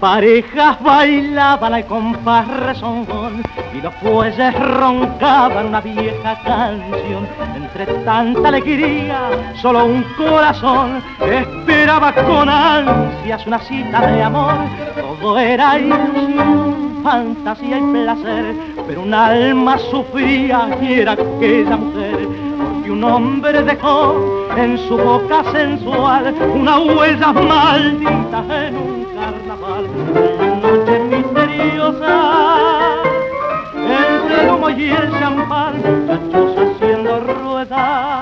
Parejas bailaban al compás rezongón y los fuelles roncaban una vieja canción. Entre tanta alegría, solo un corazón esperaba con ansias una cita de amor. Todo era ilusión, fantasía y placer, pero un alma sufría y era aquella mujer. Porque un hombre dejó en su boca sensual una huella maldita en un carnaval. La noche misteriosa, entre el humo y el champán, muchachos haciendo ruedas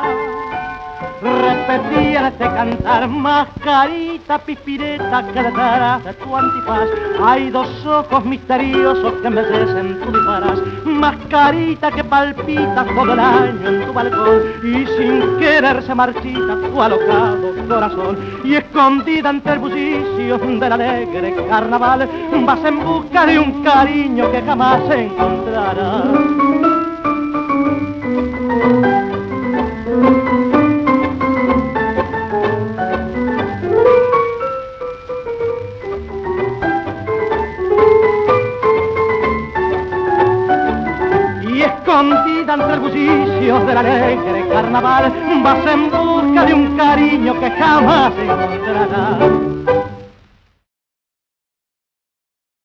repetían este cantar, mascarita pispireta que detrás de tu antifaz. Hay dos ojos misteriosos que me en tu disfraz, mascarita que palpita todo el año en tu balcón. Y sin querer se marchita tu alocado corazón. Y escondida entre el bullicio del alegre carnaval vas en busca de un cariño que jamás encontrarás. Escondida entre el bullicio del alegre carnaval, vas en busca de un cariño que jamás encontrarás.